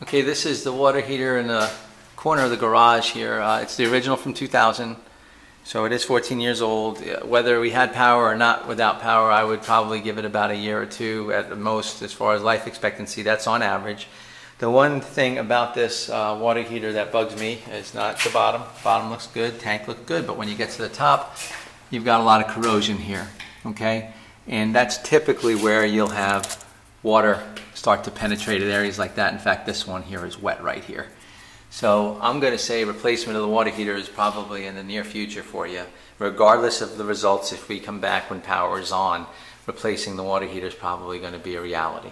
Okay, this is the water heater in the corner of the garage here. Uh, it's the original from 2000, so it is 14 years old. Uh, Whether we had power or not without power, I would probably give it about a year or two at the most as far as life expectancy. That's on average. The one thing about this uh, water heater that bugs me is not the bottom. Bottom looks good, tank looks good, but when you get to the top, you've got a lot of corrosion here, okay? And that's typically where you'll have water start to penetrate at areas like that. In fact, this one here is wet right here. So I'm going to say replacement of the water heater is probably in the near future for you. Regardless of the results, if we come back when power is on, replacing the water heater is probably going to be a reality.